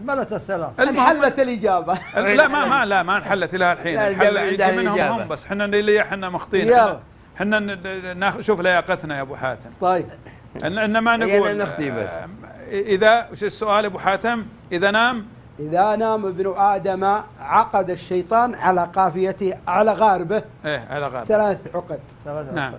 أكملت الثلاث. انحلت الإجابة. لا ما ما لا ما انحلت إلى الحين. الحل عندها منهم الإجابة. هم بس إحنا اللي إحنا مخطين يلا. إحنا ن- ناخ- شوف لياقتنا يا أبو حاتم. طيب. إن إنما هي نقول نخطي بس. آه، اذا وش السؤال أبو حاتم؟ إذا نام؟ إذا نام ابن آدم عقد الشيطان على قافيته على غاربه. إيه على غالب ثلاث عقد. ثلاث نعم.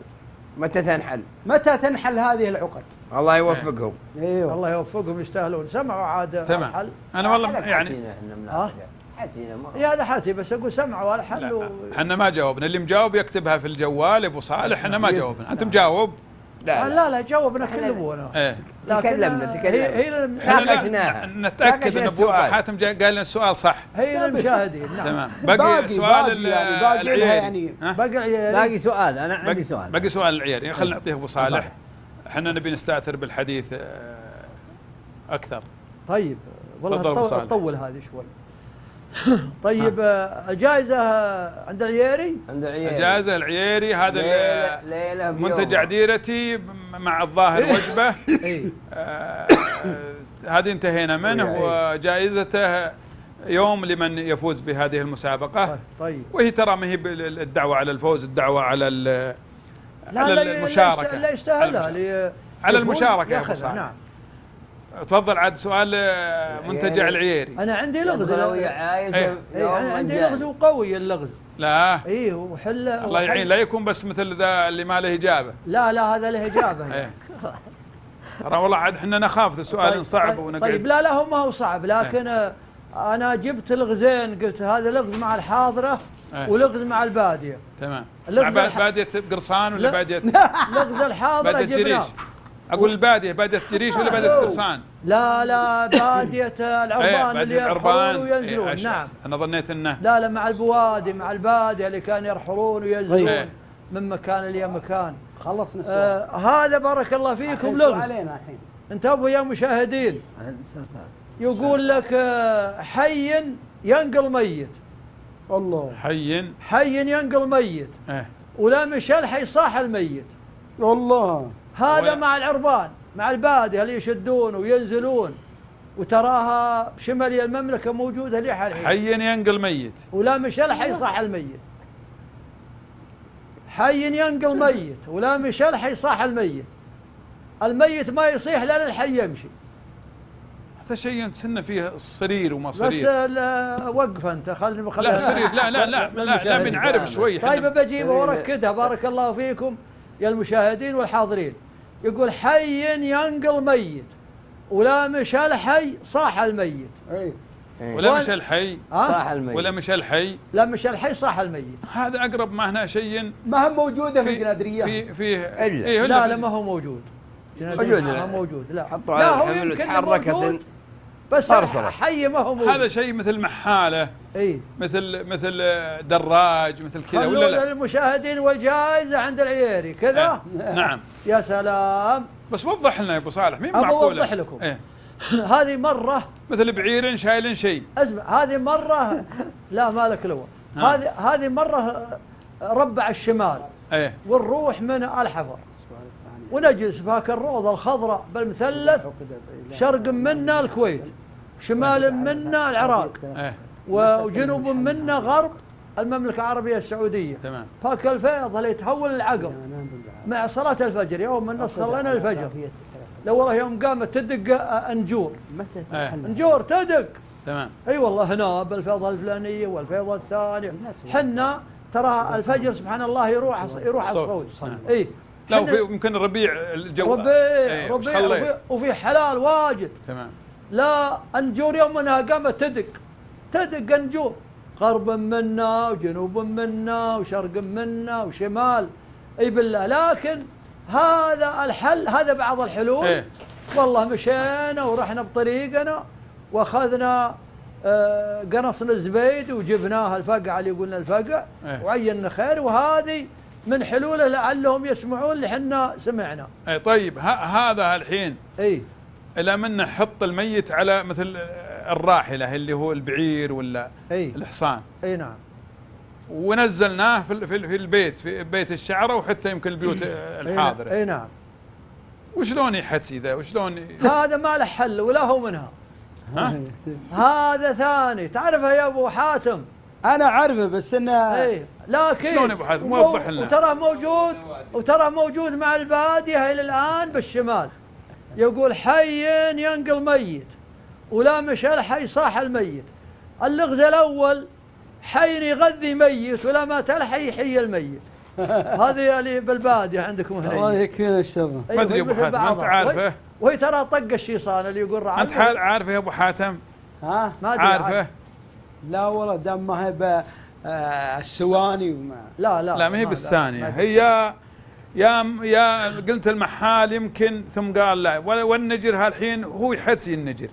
متى تنحل؟ متى تنحل هذه العقد؟ الله يوفقهم. إيوه. الله يوفقهم يستاهلون. سمعوا عاد تمام. الحل. أنا والله هذا يعني حكينا إحنا؟ آخر. حكينا. يا هذا حاسي بس أقول سمعوا الحل لا و... إحنا ما جاوبنا. اللي مجاوب يكتبها في الجوال أبو صالح. إحنا ما جاوبنا. انت مجاوب لا لا, لا جاوبنا كل ابونا إيه. تكلمنا- تكلمنا. هي هي ناقشناها. نتأكد إن أبو السؤال. حاتم قال لنا السؤال صح. هي للمشاهدين نعم. تمام. باقي- باقي سؤال باقي يعني، باقي. يعني. باقي سؤال أنا عندي سؤال. باقي سؤال العياري خلينا نعطيه أبو صالح. إحنا نبي نستأثر بالحديث آه، أكثر. طيب والله. تطول هذه شوي. طيب آه، الجائزة آه، عند العياري؟ عند العيال جائزة العياري. هذا ليلة ال- ليلة بيوم. منتج عديرتي مع الظاهر وجبة. إي. آه، هذه انتهينا منه. ويا وجائزته يوم لمن يفوز بهذه المسابقة. طيب وهي ترى ما هي الدعوة على الفوز الدعوة على ال- لا على لا لا المشاركة. لا يستاهلها على المشاركة يا أبو ياخذها، صالح. نعم. تفضل عاد سؤال آه، منتجع العييري أنا عندي لغز يدخلوا ويا إيه، عايزة إيه، أنا عندي. لغز وقوي اللغز. لا. اي وحل الله يعين لا يكون بس مثل ذا اللي ما له إجابة. لا لا هذا له إجابة. إيه. ترى والله عاد إحنا نخاف السؤال طيب، صعب طيب, ونقعد. طيب لا لا هو ما هو صعب لكن آه، أنا جبت لغزين قلت هذا لغز مع الحاضرة إيه. ولغز مع البادية. تمام. اللغز مع الح- بادية قرصان ولا لا. بادية لغز الحاضرة بادية جريش؟ جبناه. أقول البادية بادية جريش ولا بادية قرصان لا لا بادية إيه العربان اللي يرحلون عربان وينزلون. إيه، نعم. أنا ظنيت إنه. لا لا مع البوادي مع البادية اللي كانوا يرحلون وينزلون إيه. من مكان إلى مكان. خلصنا السؤال. آه هذا بارك الله فيكم لغز سؤالين الحين. انتبهوا يا مشاهدين. يقول لك آه، حي ينقل ميت. الله. حي. حي ينقل ميت. إيه. ولا مشل حيصاح الميت. الله هذا مع العربان مع البادية اللي يشدون وينزلون. وتراها بشمال المملكة موجودة لحى الحين حي ينقل ميت. ولا مشل حيصاح الميت. حي ينقل ميت ولا مشل حيصاح الميت. الميت ما يصيح لأن الحي يمشي. هذا شيء نتسنى فيه الصرير وما بس صرير لا وقف أنت خلي خلي لا صرير لا لا لا لا, لا للمشاهدين. بنعرف شوي. طيب بجيبه واركدها بارك الله فيكم. يا المشاهدين والحاضرين. يقول حي ينقل ميت ولا مشى الحي صاح الميت. أي. ولا مشى الحي صاح الميت. ولا مشى الحي لا مشى الحي صاح الميت. هذا أقرب ما هنا شيء. ما هم موجودة في في الجنادرية؟ في إلا. إيه لا في- لا ما هو موجود. موجود. ما لا. موجود لا. حطوا لا على هو يمكن موجود، بس صرصرة. حي ما هو موجود هذا شيء مثل محالة إي. مثل مثل دراج مثل كذا ولا لا؟ للمشاهدين والجائزة عند العييري كذا؟ إيه. نعم. يا سلام. بس وضح لنا يا أبو صالح مين معقولة؟ أوضح لكم. إيه؟ هذه مرة. مثل بعير شايل شيء. أسمع هذه مرة. لا مالك لو ها. هذه هذه مرة ربع الشمال. إيه. ونروح من الحفر. ونجلس فاك الروضة الخضراء بالمثلث شرق منا الكويت. شمال منا العراق إيه. وجنوب منا غرب المملكة العربية السعودية. تمام. فاك الفيض اللي يتحول العقل مع صلاة الفجر يوم من صلينا الفجر. لو والله يوم قامت تدق آه، أنجور. متى إيه. تنحل أنجور تدق. تمام. أي والله هنا بالفيضة الفلانية والفيضة الثانية. حنا ترى الفجر سبحان الله يروح يروح الصوت. الصوت نعم. اي لا وفي يمكن الربيع الجو. ربيع إيه، ربيع وفي حلال واجد. تمام. لا أنجور يوم منها قامت تدق. تدق أنجور. غرب منا وجنوب منا وشرق منا وشمال. أي بالله. لكن هذا الحل هذا بعض الحلول. إيه. والله مشينا ورحنا بطريقنا وأخذنا آه، قنص الزبيد وجبناها الفقع اللي قلنا الفقع. إيه. وعينا خير. وهذه من حلوله لعلهم يسمعون اللي حنا سمعنا. اي طيب ه- هذا الحين إي. إلى من نحط الميت على مثل الراحلة اللي هو البعير ولا أي. الحصان. أي نعم. ونزلناه في ال- في ال- في البيت في بيت الشعرة وحتى يمكن البيوت الحاضرة. أي نعم. وشلون يحتسي ذا وشلون ي- هذا ما له حل ولا هو منها. ها؟ هذا ثاني. تعرفه يا أبو حاتم؟ أنا أعرفه بس إنه أي. لكن شلون يا أبو حاتم؟ وضح لنا. وتراه موجود وتراه موجود مع البادية إلى الآن بالشمال. يقول حي ينقل ميت ولا مش الحي صاح الميت. اللغز الأول حي يغذي ميت ولا مات الحي يحيي الميت. هذه اللي بالبادية عندكم الله هنا يكفينا الشر. أيوة، ما أدري أبو مثل حاتم،. أنت عارفه؟ وهي- ترى طق الشيصان اللي يقول أنت حال عارفه يا أبو حاتم؟ ها؟ ما أدري. عارفه؟ لا والله دام ما هي ب- آه، السواني وما لا لا لا ما هي ما- هي يا يا قلت المحال يمكن ثم قال لا. ولا- والنجر هالحين هو يحس النجر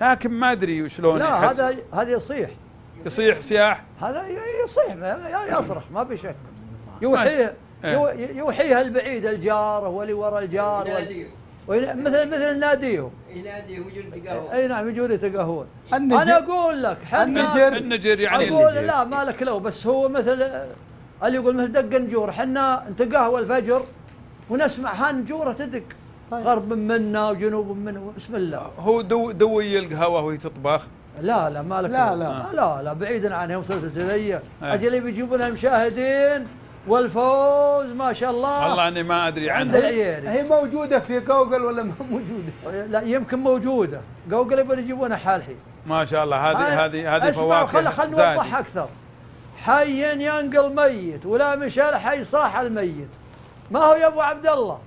لكن ما أدري وشلون لا هذا هذا يصيح. يصيح صياح هذا ي- يصيح ما- يصرخ ما في شك. يوحيه إيه. يو- يوحيها البعيد الجار واللي وراء الجار مثل مثل ناديهم يناديهم يجون يتقهوون اي نعم يجون يتقهون أنا أقول لك حنا النجر النجر يعني أقول لا مالك لو بس هو مثل اللي يقول مثل دق نجور حنا نتقهوى الفجر ونسمع هالنجوره تدق. طيب. غرب منا وجنوب منا بسم الله. هو دو دوي القهوه وهي تطبخ؟ لا لا مالك لا، لو. لا. لا لا بعيدا عنهم سلسله ذي إيه. أجل يجيبون المشاهدين والفوز ما شاء الله. والله أني ما أدري عنها. هي موجودة في جوجل ولا ما موجودة؟ لا يمكن موجودة. جوجل يبون يجيبونها حال حين ما شاء الله هذه هذه هذه خل فواكه خل زادي. نوضح أكثر. حي ينقل ميت ولا مشال حي صاح الميت. ما هو يا أبو عبد الله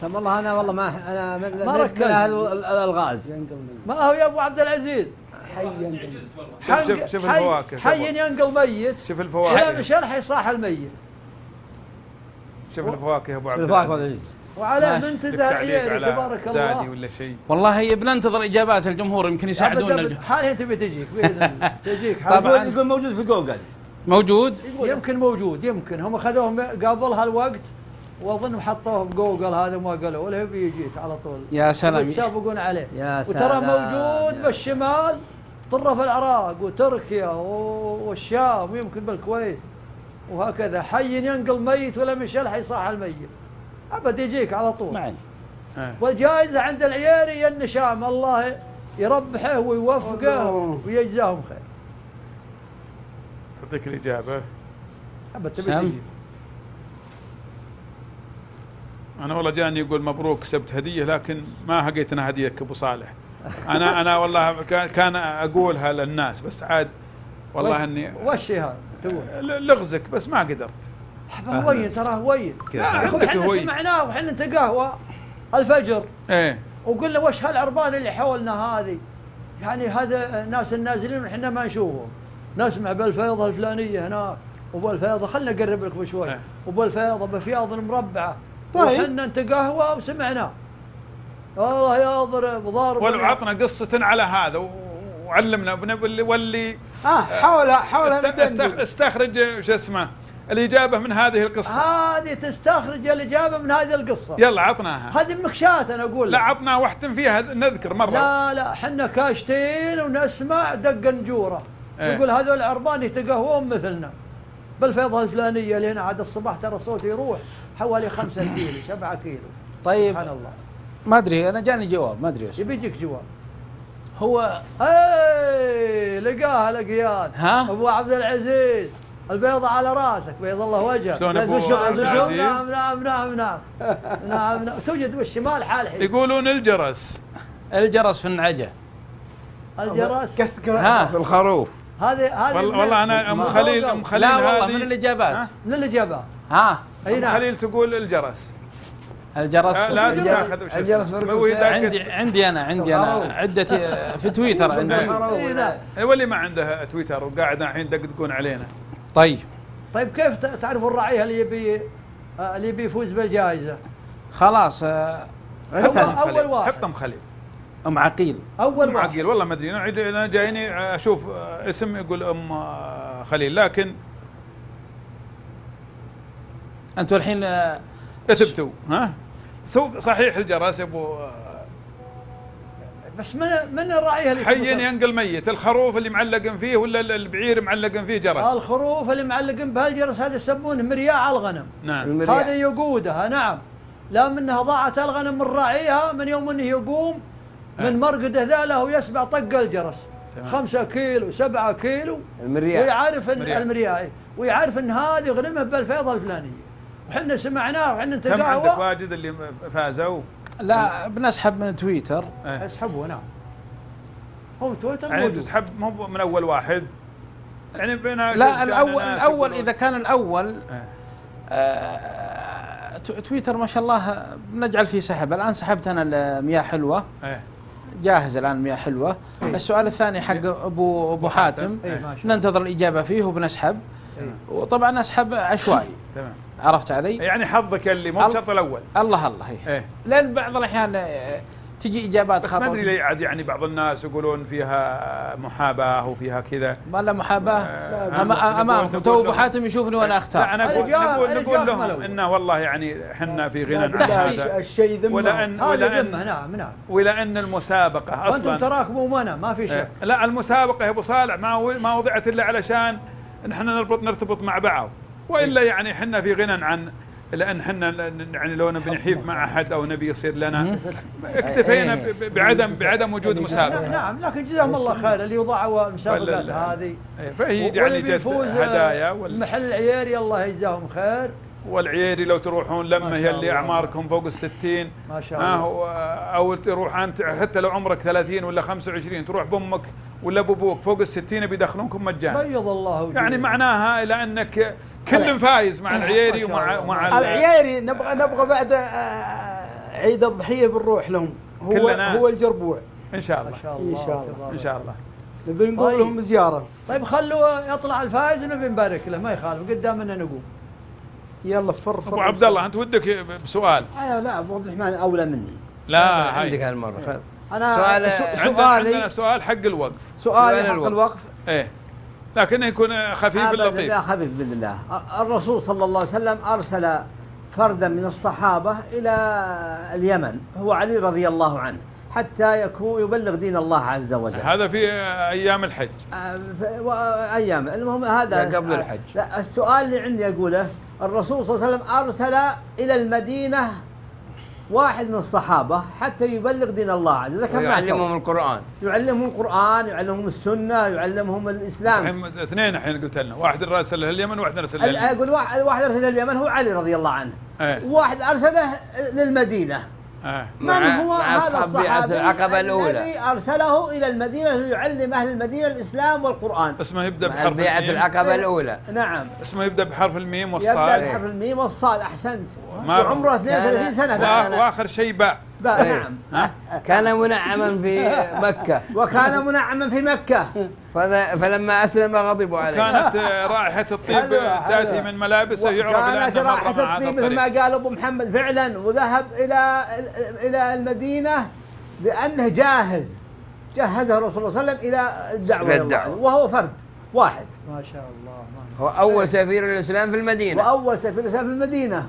سم الله أنا والله ما أنا من ما من ركزت. الالغاز ما هو يا أبو عبد العزيز؟ حي ينقل شوف شوف الفواكه حي ينقل ميت. شوف ولا الفواكه مشال حي صاح الميت. شوف الفواكه يا أبو عبد الفواكه العزيز. وعلى منتزه عيالي تبارك زادي الله ولا شيء. والله بننتظر إجابات الجمهور يمكن يساعدونا. حاليا تبي تجيك بإذن الله. تجيك. طبعاً. يقول موجود في جوجل. موجود؟ يمكن موجود يمكن. هم خذوهم قبل هالوقت وأظن حطوه بجوجل هذا ما قالوا ولا هو بيجيك على طول. يا سلام. يتسابقون عليه؟ يا وترى سلام. موجود يا- بالشمال طرف العراق وتركيا والشام ويمكن بالكويت. وهكذا حي ينقل ميت ولا مشل حي صاح الميت. أبد يجيك على طول. معي. آه. والجائزة عند العياري يا النشام. الله يربحه ويوفقه. ويجزاهم خير. تعطيك الإجابة. سام. أنا والله جاني يقول مبروك كسبت هدية لكن ما هقيت أنا هديتك ابو صالح. أنا أنا والله كا- كان أقولها للناس بس عاد والله إني وش هذا لغزك بس ما قدرت. حبه هوين ترى هوين عندك إحنا هوين. سمعناه وحنا نتقهوى. الفجر. إيه. وقلنا وش هالعربان اللي حولنا هذه؟ يعني هذا ناس النازلين وحنا ما نشوفهم. نسمع بالفيضة الفلانية هناك وبالفيضة خلنا نقرب لكم شوي. إيه. وبالفيضة بفياض مربعة. طيب. وحنا نتقهوى وسمعناه والله يضرب ضارب ولو عطنا قصة على هذا وعلمنا بن- واللي واللي آه است- است- استخرج شو اسمه الإجابة من هذه القصة. هذه تستخرج الإجابة من هذه القصة. يلا عطناها. هذه مكشات أنا أقول. لا. عطنا واحد فيها نذكر مرة. لا لا حنا كاشتين ونسمع دق نجورة. يقول هذول العربان يتقهوون مثلنا. بالفيضة الفلانية اللي هنا عاد الصباح ترى صوتي يروح حوالي خمسة كيلو سبعة كيلو. طيب. سبحان الله. ما أدري أنا جاني جواب ما أدري وش يبي يجيك جواب. هو اي لقاها لقيان ها؟ أبو عبد العزيز البيضة على راسك بيض الله وجهك. شلون بالشغل- عبد بالشغل. العزيز؟ نعم نعم نعم نعم. نعم نعم. توجد بالشمال حال حين. يقولون الجرس. الجرس في النعجة. الجرس؟ قصدك ها. الخروف. هذه هذه والله أم من خليل. أم خليل لا والله هذه من الإجابات؟ من الإجابات ها؟ أي نعم. خليل تقول الجرس. الجرس؟ آه لازم وش الجرس. عندي عندي أنا عندي أنا. عدتي في تويتر عندي. نعم. إيه، واللي ما عنده تويتر وقاعد الحين يدقدقون علينا. طيب. طيب كيف ت- تعرفوا الراعي اللي يبي آه، اللي يبي يفوز بالجائزة؟ خلاص آه، هو حط أم أول خليل. واحد. حط ام خليل. أم عقيل. أول أم واحد. عقيل والله ما أدري. أنا جايني أشوف اسم يقول أم خليل لكن أنتم الحين آه، اثبتوا ها؟ سوق صحيح الجرس يا ابو بس من من الراعي اللي حي ينقل ميت. الخروف اللي معلق فيه ولا البعير معلق فيه جرس؟ الخروف اللي معلقين بهالجرس هذا يسمونه مرياع على الغنم. نعم. هذا يقودها نعم. لا منها ضاعت الغنم من راعيها من يوم إنه يقوم من مرقده ذا له يسمع طق الجرس. تمام. خمسة كيلو سبعة كيلو المرياح ويعرف إن مرياح. المرياح ويعرف إن هذه غنمة بالفيضة الفلانية. وحنا سمعناه وحنا كم عندك واجد اللي فازوا؟ لا بنسحب من تويتر. إيه. اسحبوا نعم. هو تويتر يعني تسحب مو من أول واحد. يعني بينا لا الأول الأول إذا كان الأول. آه، تو- تويتر ما شاء الله بنجعل فيه سحب. الآن سحبت أنا المياه حلوة. إيه. جاهز الآن مياه حلوة. السؤال الثاني حق ابو أبو حاتم. إيه، الله. ننتظر الإجابة فيه وبنسحب. إيه. وطبعا أسحب عشوائي. تمام. عرفت علي؟ يعني حظك اللي مو بشرط الأول. الله الله إيه. إيه. لأن بعض الأحيان تجي إجابات بس ما خطا أدري ليه عاد يعني بعض الناس يقولون فيها محاباة وفيها كذا. ما له محاباة. آه، أما- امامكم تو ابو حاتم يشوفني وأنا لا أختار. أنا أقول نقول نقول لهم. إنه والله يعني إحنا في غنى عن. هذا. الشيء ذمة. ولا ان هذه ولا ذمة. ان نعم نعم ولا ان المسابقة وأنتم أصلا تراكموا منى ما في شك. إيه. لا المسابقة يا أبو صالح ما و- ما وضعت إلا علشان نحن نربط نرتبط مع بعض. وإلا يعني إحنا في غنى عن لأن إحنا يعني لو نبي نحيف مع أحد أو نبي يصير لنا اكتفينا ب- بعدم بعدم وجود نعم, مسابقه نعم لكن جزاهم الله خير اللي وضعوا المسابقات هذه. إيه، فهي يعني جت هدايا محل العياري الله يجزاهم خير. والعييري لو تروحون لما ما هي اللي. أعماركم فوق الستين. ما شاء الله. هو أو تروح أنت حتى لو عمرك 30 ولا 25 تروح بأمك ولا بأبوك فوق الستين بيدخلونكم مجانا. بيض الله وجهه. يعني معناها إلى أنك كل فايز مع العييري ما شاء ومع. مع ال- العياري نبغى نبغى بعد آه، عيد الضحية بنروح لهم. هو كلنا. هو الجربوع. إن شاء الله. شاء إن الله شاء الله. إن شاء الله. نبي نقول طيب. لهم زيارة. طيب خلوا يطلع الفائز ونبي نبارك له ما يخالف. قدامنا نقوم. يلا فر فر ابو عبد الله أنت ودك بسؤال. أيوه لا أبو عبد الرحمن أولى مني. لا عندك هالمرة. خير أنا سؤال- عندنا سؤال حق الوقف. سؤالي سؤال حق الوقف. الوقف. إيه. لكنه يكون خفيف لطيف. لا خفيف بإذن الله. الرسول صلى الله عليه وسلم أرسل فردا من الصحابة إلى اليمن هو علي رضي الله عنه حتى يكون يبلغ دين الله عز وجل. هذا في أيام الحج. آه، أيام. المهم هذا لا، قبل الحج. لا السؤال اللي عندي أقوله الرسول صلى الله عليه وسلم أرسل إلى المدينة واحد من الصحابة حتى يبلغ دين الله عز وجل. يعلمهم تو. القرآن. يعلمهم القرآن يعلمهم السنة يعلمهم الإسلام. الحين اثنين الحين قلت لنا. واحد راسل اليمن وواحد راسل ال- اليمن أقول واحد واحد ارسل إلى اليمن هو علي رضي الله عنه. إيه. واحد أرسله للمدينة. آه من مع- هو هذا بيعة الصحابي العقبة الأولى. الذي أرسله إلى المدينة ليعلم أهل المدينة الإسلام والقرآن. اسمه يبدأ مع بحرف بيعه الميم. العقبة الأولى. نعم. اسمه يبدأ بحرف الميم يبدأ والصاد. بحرف الميم والصاد أحسنت. ما- وعمره 32 سنة. وآ- بعد وآخر شيء إيه. نعم. كان منعما في مكة. وكان منعما في مكة. فذا- فلما أسلم غضبوا عليه. كانت رائحة الطيب تأتي. من ملابسه يعرف كانت لأنه هذا الطيب مثل ما قال أبو محمد فعلا وذهب إلى إلى المدينة لأنه جاهز. جهزه الرسول صلى الله عليه وسلم إلى الدعوة. إلى الله. للدعوة. وهو فرد واحد. ما شاء الله ما هو أول سفير الإسلام في المدينة. وأول سفير الإسلام في الله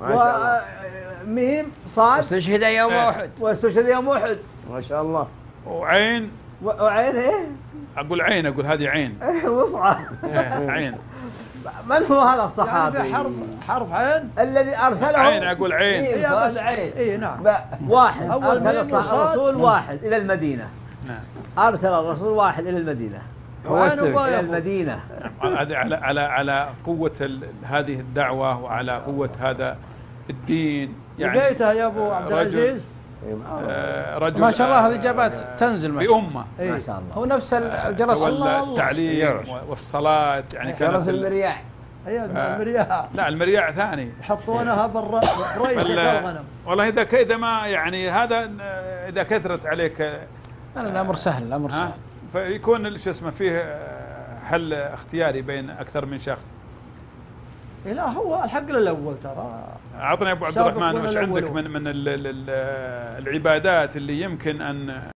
وميم صاد. استشهد يوم إيه. أحد. واستشهد يوم أحد. ما شاء الله. وعين. و- وعين إيه؟ أقول عين أقول هذه عين. وصعة. إيه، عين. من هو هذا يعني الصحابي بحرف حرف عين؟ الذي ارسله عين أقول عين. صاد. بس. عين اي نعم واحد. أرسل. الرسول واحد إلى المدينة. نعم. أرسل الرسول واحد إلى المدينة. هو المدينة هذه على على على قوة ال- هذه الدعوة وعلى قوة هذا الدين. يعني لقيتها يا أبو عبد رجل- العزيز؟ آه، رجل ما شاء الله آه، الإجابات تنزل ما شاء الله. إيه. ما شاء الله. هو نفس الله الله. التعليم يرش. والصلاة يعني كانت جرس ال- المرياح. هي آه. المرياح. لا المرياع ثاني. يحطونها برا بل- الغنم والله إذا ك- إذا ما يعني هذا آه، إذا كثرت عليك آه، لا، الأمر سهل الأمر سهل. فيكون شو اسمه فيه آه، حل اختياري بين أكثر من شخص إيه، لا هو الحق الأول ترى اعطني أبو عبد الرحمن وش عندك. من من ال- ال- ال- العبادات اللي يمكن أن